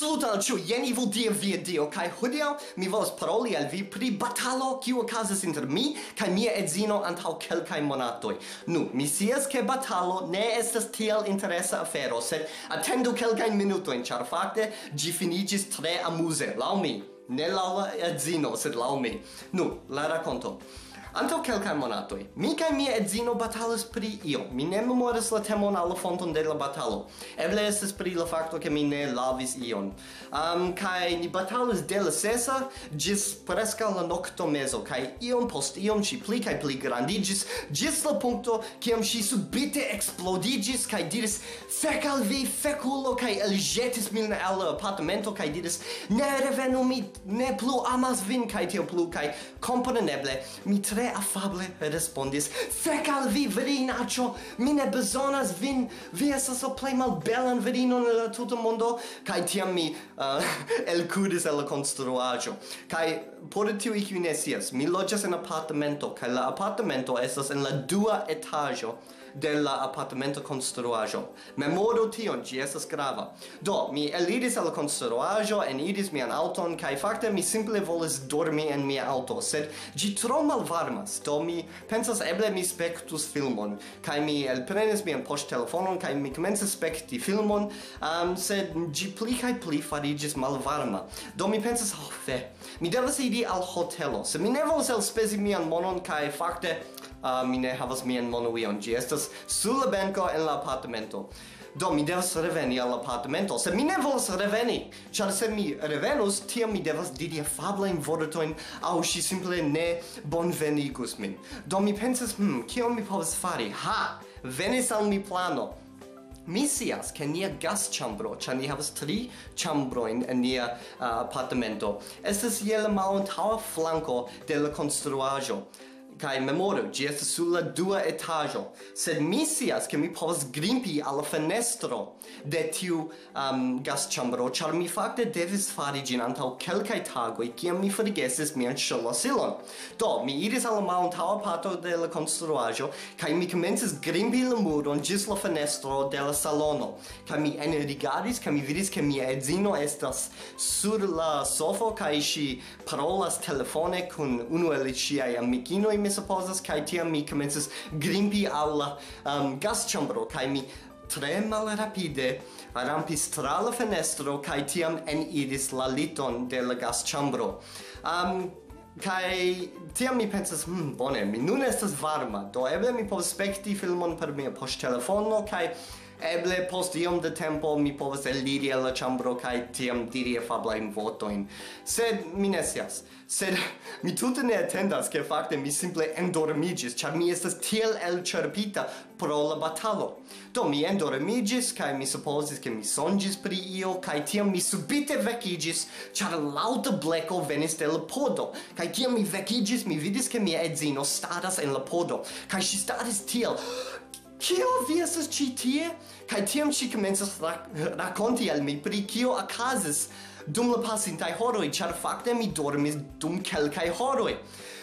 Saluto al ciu, jen Ivo Dia via Dio, kai hodiaŭ mi volas paroli al vi pri batalo kiu okazas inter mi kai mia edzino antau kelkai monatoi. Nu, mi sias ke batalo ne estas tiel interesa afero, sed atendu kelkai minutojn, char fakte gi finigis tre amuse, lau mi. Ne lau la edzino, sed lau mi. Nu, la raconto. Anto kelkaj monatoi, mi kaj mia edzino batalis pri io. Mi ne memoras la temon alla fonton de la batalo. Eble estes pri la facto ke mi ne lavis ion. Um, kai ni batalis de la sesa gis presca la noktomezo kaj iom post iom ŝi pli kaj pli grandigis, gis la punkto kiam ŝi subite explodigis, kai diris fec al vi fekulo kai elĵetis min al apartamento kai diris ne revenu mi ne plu amas vin kai tio plu kai kompreneble mi tre tre afable respondis Fec al vi, virinaccio! Mi ne bezonas vin! Vi esas la plei malbelan virinon en la tuta mondo! Cai tiam mi eh, uh, elcudis el la konstruaĵo. Kaj por tiu kiuj ne scias, mi loĝas in apartamento cai la apartamento esas en la dua etaggio de la apartamento construajo. Memoru tion, gi estas grava. Do, mi eliris al la construajo, eniris mian auton, kai fakte mi simple volis dormi en mia auto, sed gi tro malvarmas, do mi pensas eble mi spektus filmon, kai mi elprenis mian poŝtelefonon kai mi komencis spekti filmon, um, sed gi pli kai pli fariĝis malvarma. Do mi pensas, ho oh, fe, mi devas iri al hotelo, sed mi ne volas elspezi mian monon kai fakte uh, mi ne havas mian monuion. Gi estas sur la benko en la apartamento. Do mi devas reveni al apartamento, sed mi ne volas reveni, ĉar se mi revenus, tiam mi devas diri afablajn vortojn aŭ ŝi simple ne bonvenigus min. Do mi pensis, hmm, kion mi povas fari? Ha! Venis al mi plano. Mi sias che nia gas chambro, ni havas tri chambroin en nia uh, apartamento, estes je la malantaŭa flanko de la konstruaĵo. Kai memoru, gi estas sur la dua etajo, sed mi sias ke mi povas grimpi al la fenestro de tiu um, gasĉambro, ĉar mi fakte devis fari ĝin antaŭ kelkaj tagoj, kiam mi forgesis mian ŝlosilon. Do, mi iris al la malantaŭa parto de la konstruaĵo kaj mi komencis grimpi la muron ĝis la fenestro de la salono. Kaj mi enrigardis kaj mi vidis ke mia edzino estas sur la sofo kaj ŝi parolas telefone kun unu el ŝiaj amikinoj mi supposas, kai tiam mi comences grimpi al la um, gasĉambro kai mi tre malrapide rampis tra la fenestro kai tiam eniris la liton de la gasĉambro. Um, kai tiam mi pensas hm bone mi nun estas varma do eble mi povas spekti filmon per mia poŝtelefono kaj eble post iom de tempo mi povas eliri el la ĉambro kaj tiam diri afablajn votojn. Sed mi ne scias. Sed mi tute ne atendas ke fakte mi simple endormiĝis ĉar mi estas tiel elĉerpita pro la batalo. Do mi endormiĝis kaj mi supozis ke mi sonĝis pri io kaj tiam mi subite vekiĝis ĉar laŭta bleko venis de la podo. Kaj tiam mi vekiĝis mi vidis ke mia edzino staras en la podo kaj ŝi staris tiel kio vi estas ĉi tie? Kaj tiam ŝi komencas rakonti al mi pri kio okazis dum la pasintaj horoj, ĉar fakte mi dormis dum kelkaj horoj.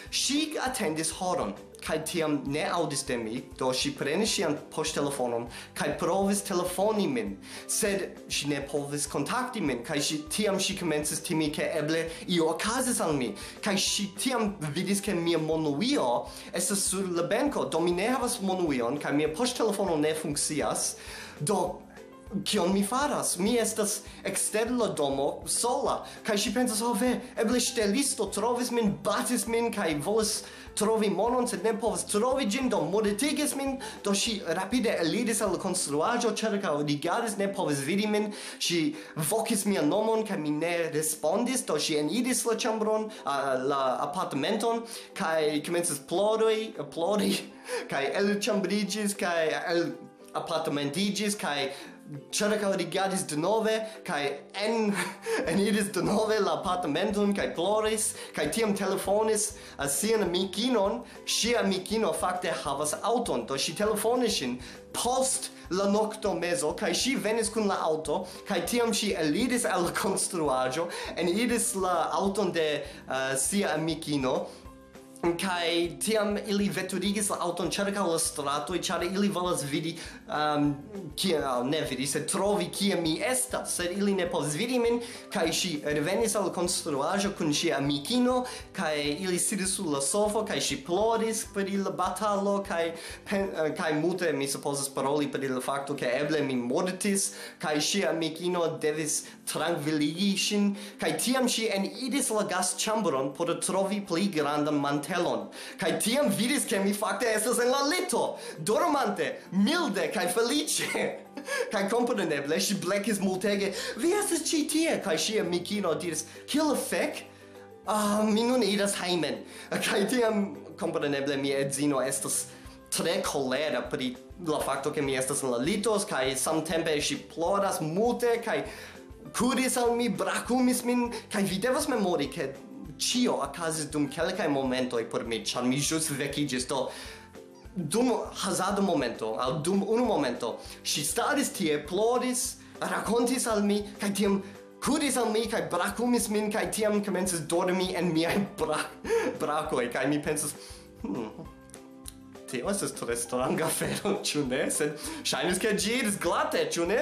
Ŝi atendis horon, kaj tiam ne audis de mi, do si prenis post telefonon kai provis telefoni min, sed si ne povis kontakti min, kaj si, tiam si comences timi ke eble io okazis al mi, kaj si tiam vidis ke mia monuio estas sur la benco, do mi ne havas monuion kaj mia poŝtelefono ne funkcias, do kion mi faras? Mi estas exter la domo sola. Kaj ŝi pensas, "Ho oh, ve, eble ŝtelisto trovis min, batis min kaj volis trovi monon, sed ne povas trovi ĝin, do mortigis min." Do ŝi rapide eliris al la konstruaĵo ĉirkaŭ rigardis, ne povis vidi min. Ŝi vokis mian nomon kaj mi ne respondis, do ŝi eniris la ĉambron, la apartamenton kaj komencis plori, plori kaj el ĉambriĝis kaj el apartamentigis kaj cerca rigardis de nove kai en en eniris de nove la apartamenton kai ploris kai tiam telefonis a sian amikinon. Shi amikino fakte havas auton do shi telefonis post la nocto mezo kai shi venis kun la auto kai tiam shi elidis al construajo en idis la auton de uh, sia amikino kai tiam ili veturigis la auton cerca la strato ĉar ili volas vidi um, kie ne vidi se trovi ki mi esta sed ili ne povis vidi min kai ŝi revenis al konstruajo kun ŝia amikino kai ili sidis sur la sofo kai shi ploris per la batalo kai eh, kai multe mi supozas paroli per il fatto ke eble mi mortis kai ŝia amikino devis trankviligi kai tiam tiam en idis la gasĉambron por trovi pli grandan mantelon hotelon, kai tiam vidis ke mi fakte estas en la lito, dormante, milde kai felice. kai kompreneble ŝi blekis multege. Vi estas ĉi tie, kai ŝia amikino diris: "Kiel fek?" Ah, mi nun iras heimen. Kai tiam kompreneble mia edzino estas tre kolera pri la fakto ke mi estas en la litos kaj samtempe ŝi ploras multe kaj kuris al mi brakumis min kaj vi devas memori ke cio accasis dum quelcae momentoi por mi, char mi jus vecigis, do dum hazardo momento, al dum unu momento, si staris tie, ploris, racontis al mi, cae tiam curis al mi, cae bracumis min, cae tiam comences dormi en miai bra bracoi, cae mi pensas, hmm, tio estas tre stranga fero, ĉu ne? Sed ŝajnis ke ĝi iris glate, ĉu ne?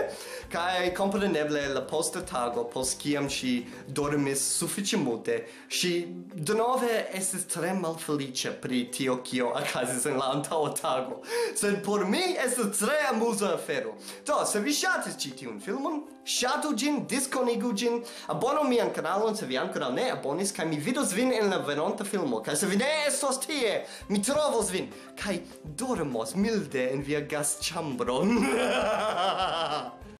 Kaj kompreneble la posta tago, post kiam ŝi dormis sufiĉe multe, ŝi denove estis tre malfeliĉa pri tio kio okazis en la antaŭa tago. Sed por mi estas tre amuza afero. Do, se vi ŝatis ĉi tiun filmon, ŝatu ĝin, diskonigu ĝin, abonu mian kanalon se vi ankoraŭ ne abonis kaj mi vidos vin en la venonta filmo. Kaj se vi ne estos tie, mi trovos vin. Kaj kai dormos milde en via gas chambron